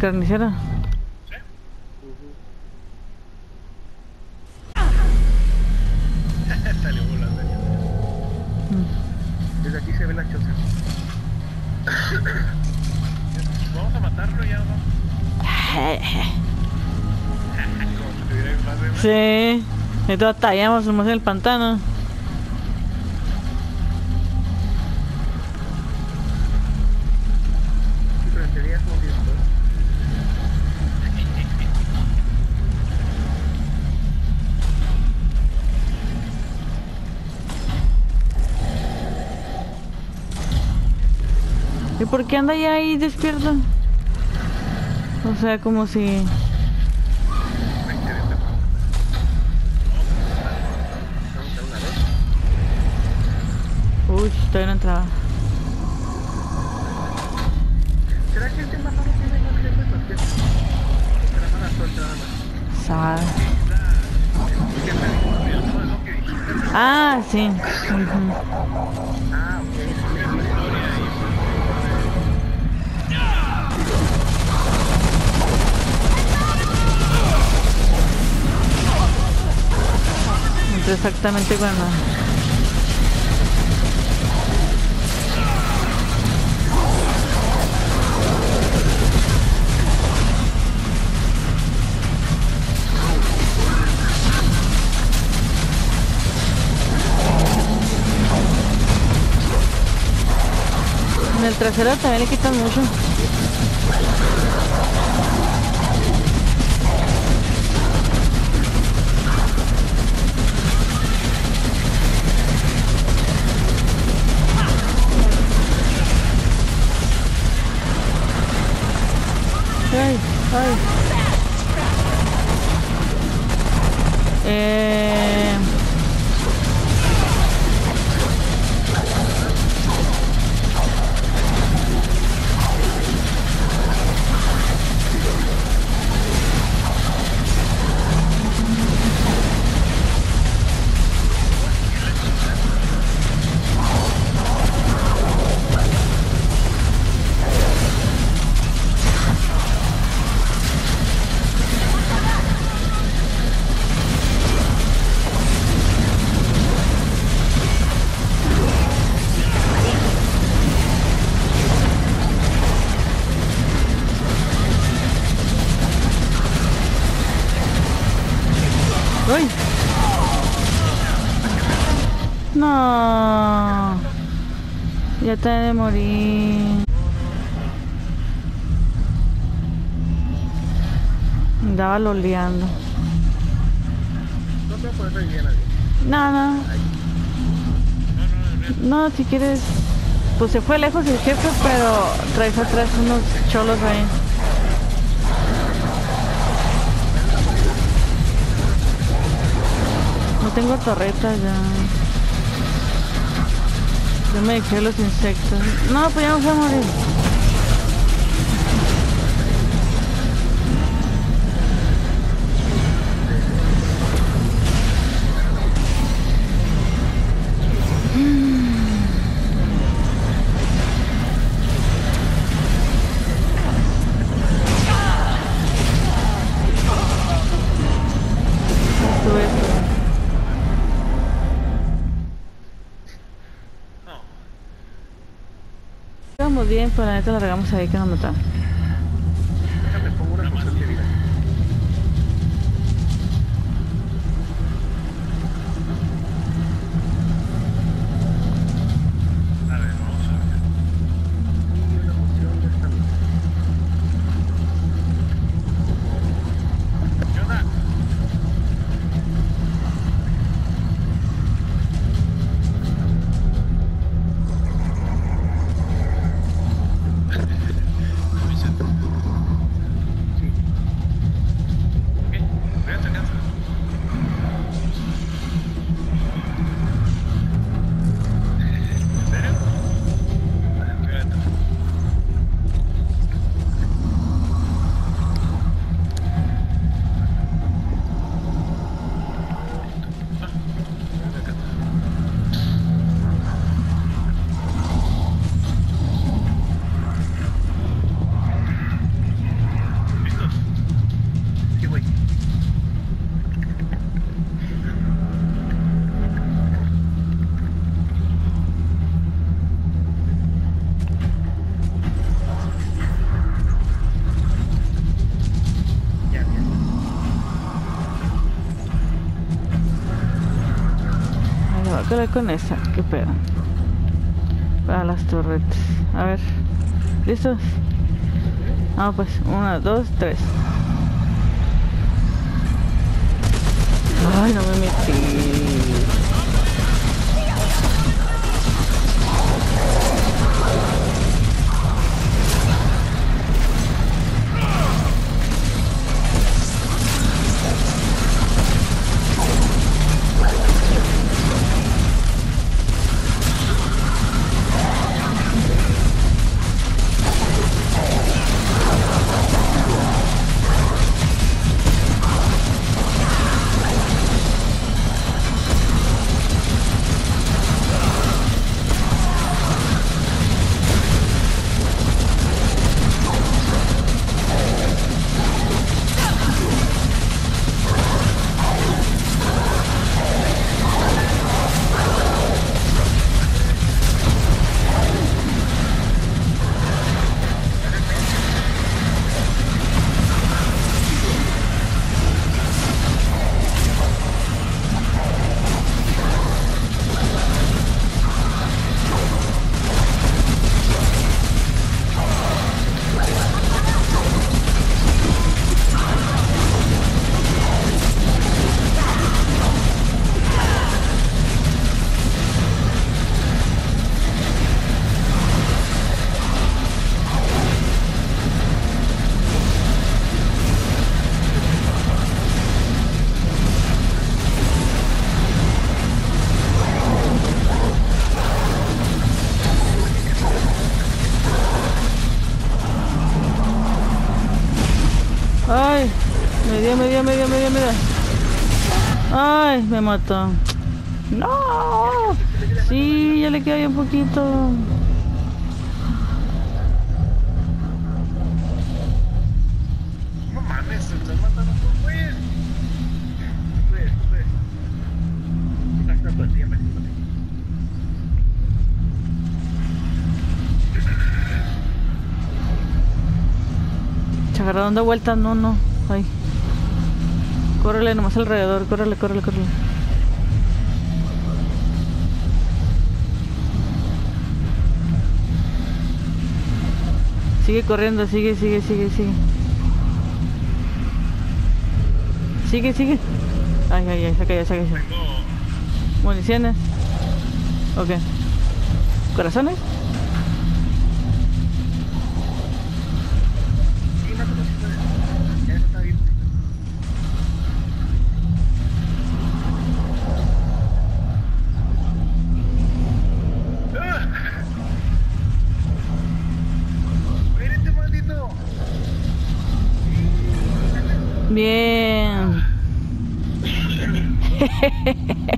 carnicero. ¿Sí? Salió volando. Desde aquí se ve la choza. Vamos a matarlo ya, ¿no? Como si tuviera más de Sí. Y todo tallamos somos en el pantano. Sí, pero por qué anda ya ahí despierto? O sea, como si... Uy, todavía no entraba. ¿Será que el tema no tiene más jefes o qué? Será mala suerte nada más. Sabe. ¿Qué me dijo? Olvidó Exactamente cuando... En el trasero también le quitan mucho. No. Ya te de morir. Andaba loleando. No, no. No, si quieres. Pues se fue lejos el jefe, pero traes atrás unos cholos ahí. No tengo torretas ya. Yo me dejé los insectos. No, pues ya fui a morir. Íbamos bien, pero la neta la regamos ahí que nos mataron. Voy a quedar con esa. ¿Qué pedo? Para las torretas. A ver. ¿Listos? Ah, pues. Una, dos, tres. Ay, no me metí. Ay, me mató. No. Sí, ya le queda bien poquito. No mames, se están matando. Una. Se vueltas, no, no. Ay. Córrele nomás alrededor, córrele, córrele, córrele. Sigue corriendo, sigue, sigue, sigue, sigue. Sigue, sigue. Ay, ay, ay, saca ya, saca ya. Municiones. Ok. ¿Corazones? Bien.